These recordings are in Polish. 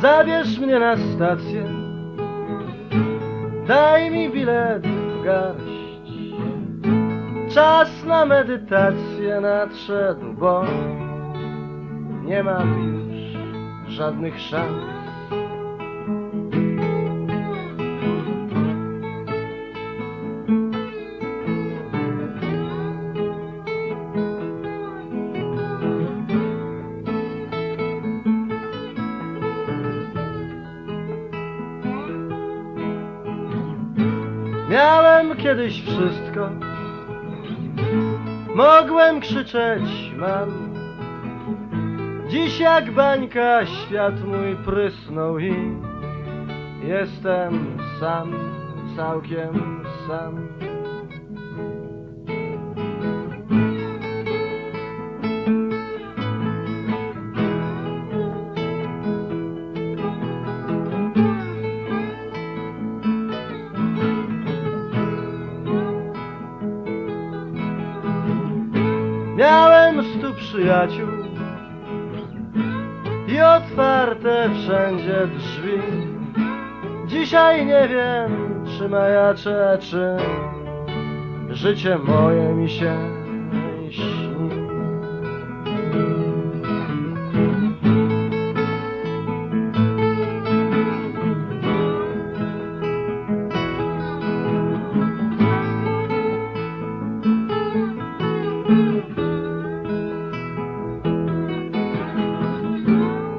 Zabierz mnie na stację, daj mi bilet w garść. Czas na medytację nadszedł, bo nie mam już żadnych szans. Miałem kiedyś wszystko, mogłem krzyczeć mam. Dziś jak bańka świat mój prysnął i jestem sam, całkiem sam. Miałem stu przyjaciół i otwarte wszędzie drzwi. Dzisiaj nie wiem, czy majaczę, czy życie moje mi się śni.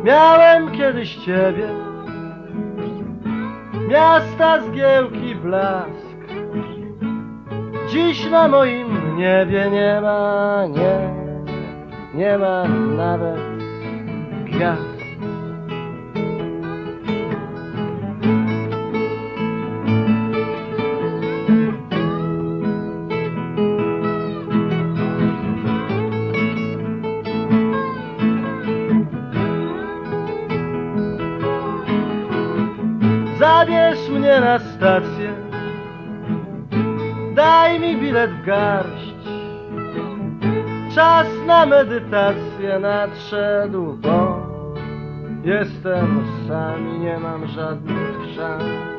Miałem kiedyś ciebie, miasta zgiełki blask. Dziś na moim niebie nie ma, nie, nie ma nawet gwiazd. Zabierz mnie na stację, daj mi bilet w garść. Czas na medytację nadszedł, bo jestem sam i nie mam żadnych szans.